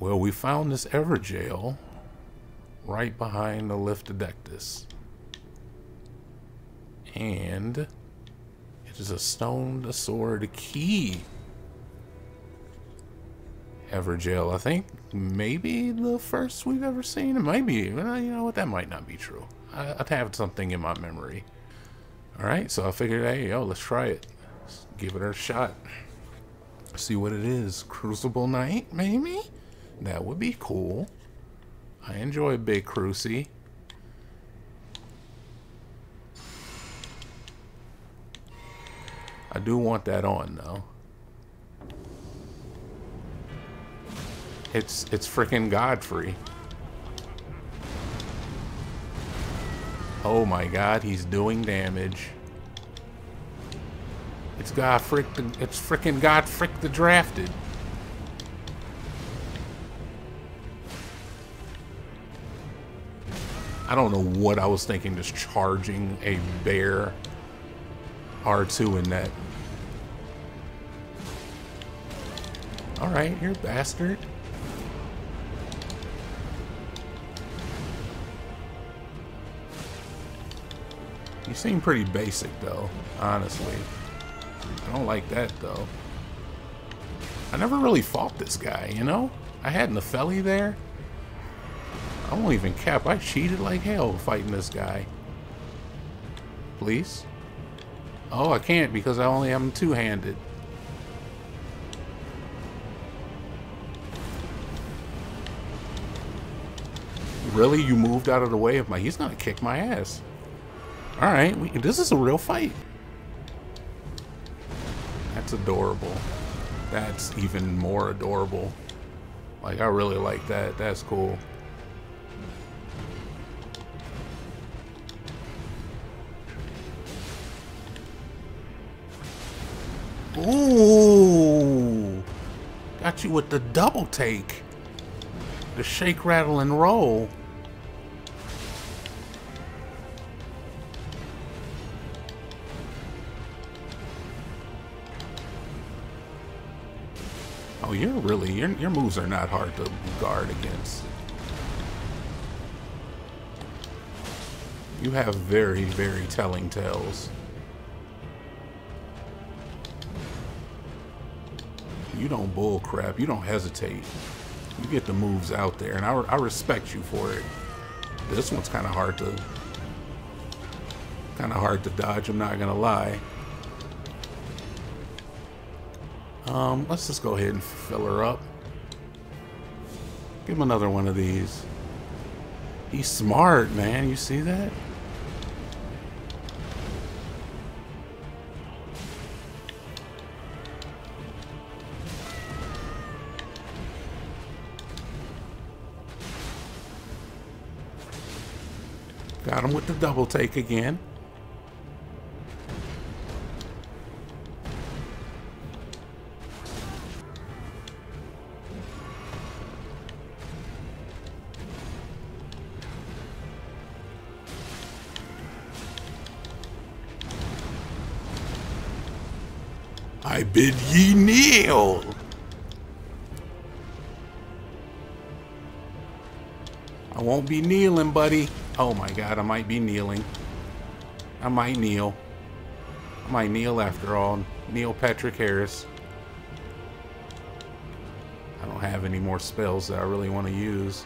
Well, we found this Evergaol right behind the Lift of Dectus. And it is a stone sword key. Evergaol, I think maybe the first we've ever seen. It might be, well, you know what, that might not be true. I, I have something in my memory. Alright, so I figured, hey, yo, let's try it. Let's give it a shot. See what it is. Crucible Knight, maybe? That would be cool. I enjoy Big Cruci. I do want that on, though. It's it's freaking Godfrey. Oh my god, he's doing damage. It's Godfrick the, it's freaking Godfrick the Grafted. I don't know what I was thinking just charging a bare R2 in that. Alright, here, bastard. You seem pretty basic, though, honestly. I don't like that, though. I never really fought this guy, you know? I had Nepheli there. I won't even cap. I cheated like hell fighting this guy. Please? Oh, I can't because I only have him two-handed. Really? You moved out of the way of my... He's gonna kick my ass. Alright, this is a real fight. That's adorable. That's even more adorable. Like, I really like that. That's cool. Got you with the double take. The shake, rattle, and roll. Oh, you're really, your, your moves are not hard to guard against. You have very, very telling tells. You don't bull crap. You don't hesitate. You get the moves out there, and I, I respect you for it. This one's kind of hard to, kind of hard to dodge. I'm not gonna lie. Um, let's just go ahead and fill her up. Give him another one of these. He's smart, man. You see that? Got him with the double take again. I bid ye kneel. I won't be kneeling, buddy. Oh my god, I might be kneeling. I might kneel. I might kneel after all. Neil Patrick Harris. I don't have any more spells that I really want to use.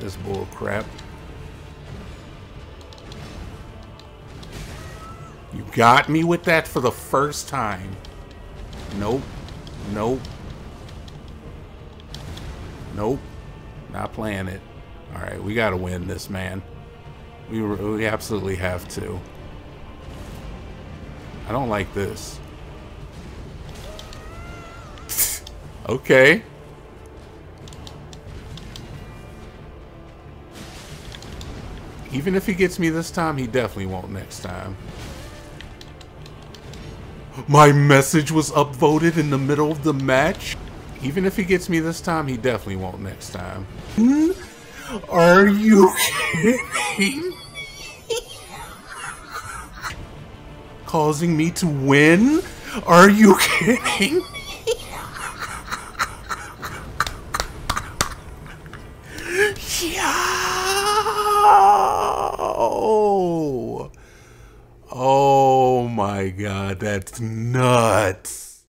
This bull crap. You got me with that for the first time. Nope. Nope. Nope. Not playing it. Alright, we gotta win this, man. We, we absolutely have to. I don't like this. okay. Even if he gets me this time, he definitely won't next time. My message was upvoted in the middle of the match. Even if he gets me this time, he definitely won't next time. Hmm? Are you kidding? me? Causing me to win? Are you kidding? Yo! Oh my god, that's nuts.